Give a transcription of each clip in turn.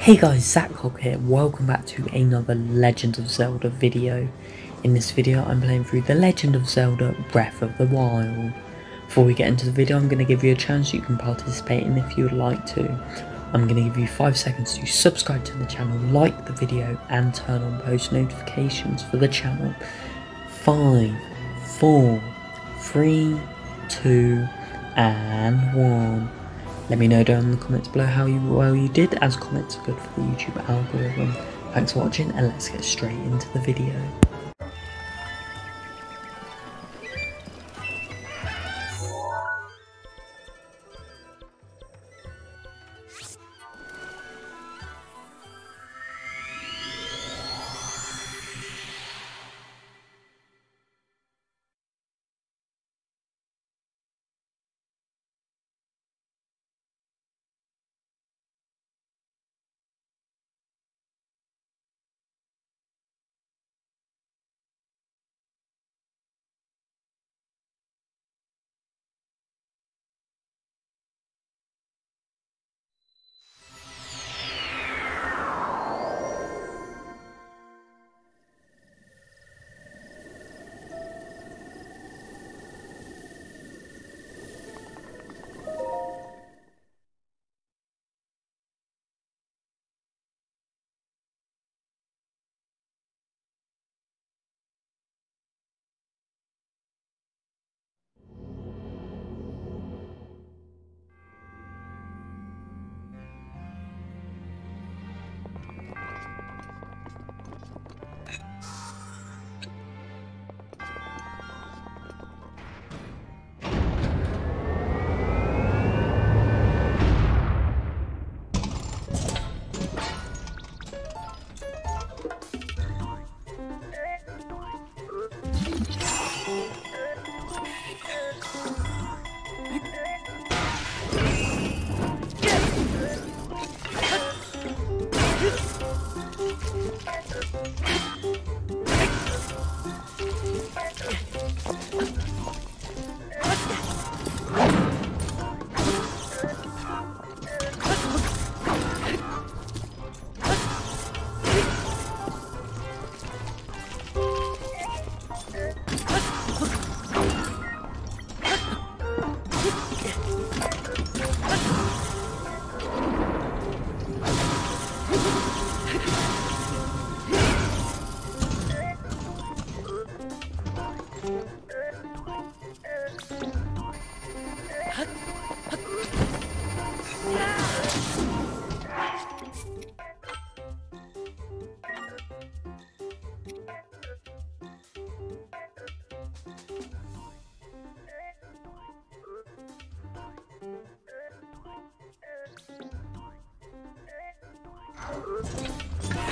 Hey guys, Zackcog here, welcome back to another Legend of Zelda video. In this video I'm playing through The Legend of Zelda Breath of the Wild. Before we get into the video I'm going to give you a chance you can participate in if you would like to. I'm going to give you 5 seconds to subscribe to the channel, like the video and turn on post notifications for the channel. 5, 4, 3, 2 and 1. Let me know down in the comments below how you, well you did, as comments are good for the YouTube algorithm. Thanks for watching and let's get straight into the video. 何?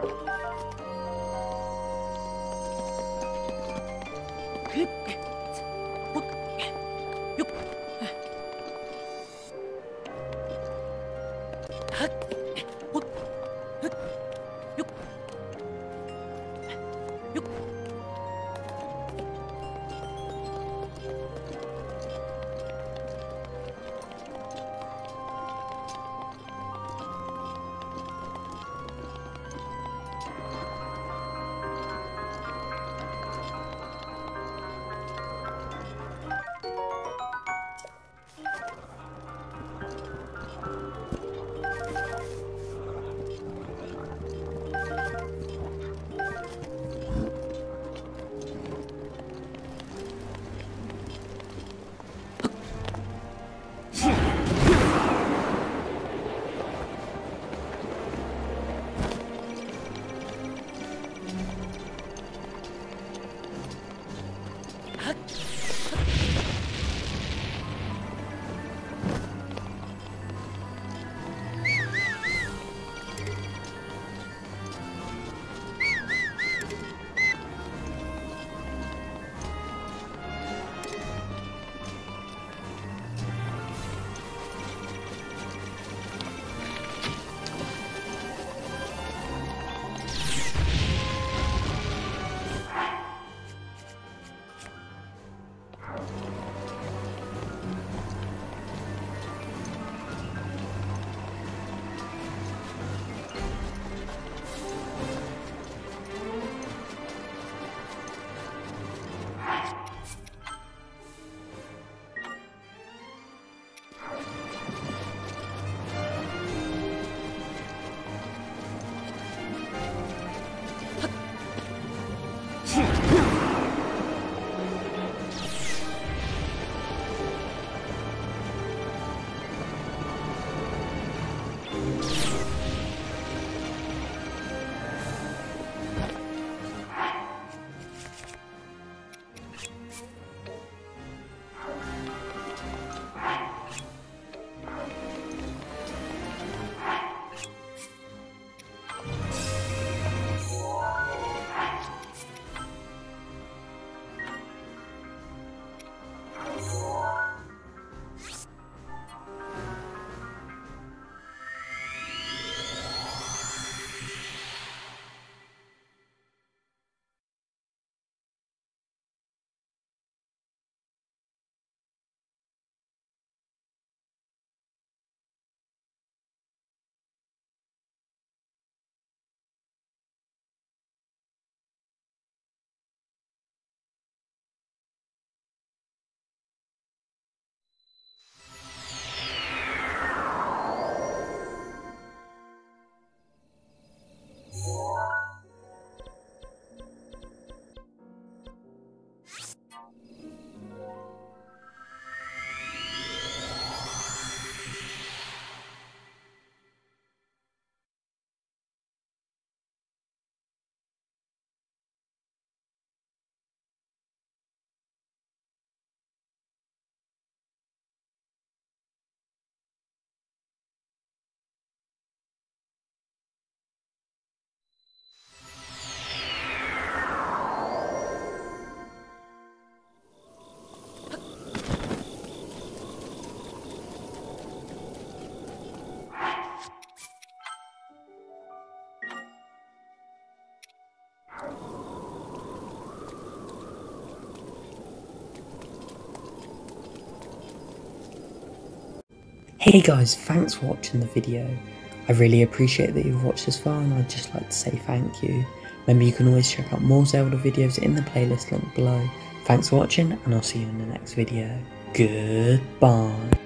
クック Hey guys, thanks for watching the video. I really appreciate that you've watched this far and I'd just like to say thank you. Remember you can always check out more Zelda videos in the playlist link below. Thanks for watching and I'll see you in the next video. Goodbye.